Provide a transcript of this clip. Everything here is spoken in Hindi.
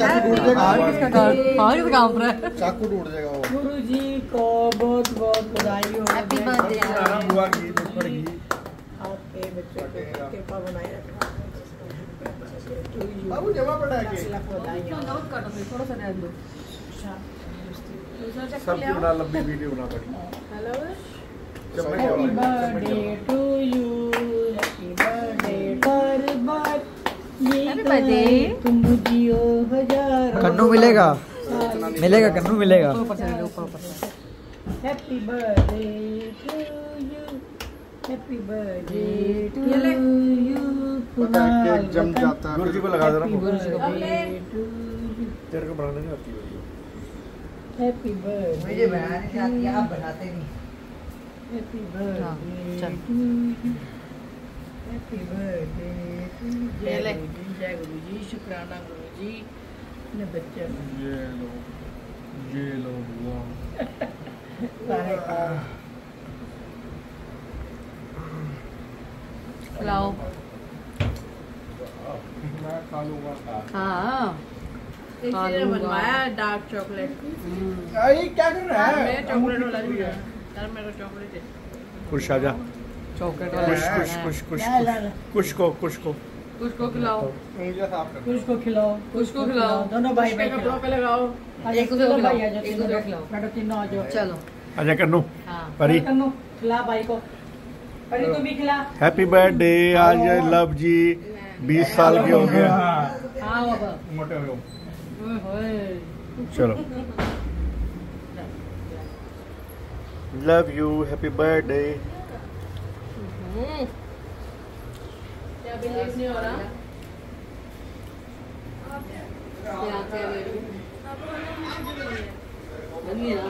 जाएगा। हार किसका काम हार काम पर है? चाकू टूट जाएगा वो। गुरु जी को बहुत बहुत बधाई हो। Happy birthday. बुआ की ऊपर की आपके बच्चों को कृपा बनाए रखना बाबू जमा पड़ा है लाख कि? लाख बधाइयाँ थोड़ा सा रहने दो। सबकी बना लंबी वीडियो बना पड़ी। हेलो। जब मैं हैप्पी बर्थडे birthday. तुम जियो हज़ार कन्नू मिलेगा। मिलेगा कन्नू मिलेगा। Happy birthday to you happy birthday to you पता है जम जाता है गुरु जी को लगा देना फ़ोन। बर्थडे तेरे को बनाने नहीं आती हैप्पी बर्थडे मुझे बनाने नहीं आती आप बनाते नहीं। हैप्पी बर्थडे चल। To you happy birthday to ये जय गुरु जी जय गुरु जी शुक्राना गुरु जी ने बच्चे ये लो ये लो का मैं खा लूँगा। हाँ। इसी ने बनवाया डार्क चॉकलेट आई क्या कर रहा मैं है चॉकलेट वाला भी है। मेरा चॉकलेट है खुश आजा चॉकलेट वाला ला ला ला खुश को खुश को कुछ को खिलाओ। उंगलियाँ साफ़ कर। कुछ को खिलाओ कुछ को खिलाओ। दोनों भाई भाई कपड़ों पे लगाओ। एक दूसरे को खिलाओ, एक दूसरे को खिलाओ। तीनों आ जाओ। चलो। आजा कन्नू। हाँ। परी। कन्नू खिला भाई को। परी तू भी खिला। हैप्पी बर्थडे आज लव जी। 20 साल के हो गए। हाँ। बाबा। मोटे हो चलो। लव यू हैप्पी बर्थडे क्या भी लेट नहीं हो रहा? क्या क्या बेबी ना?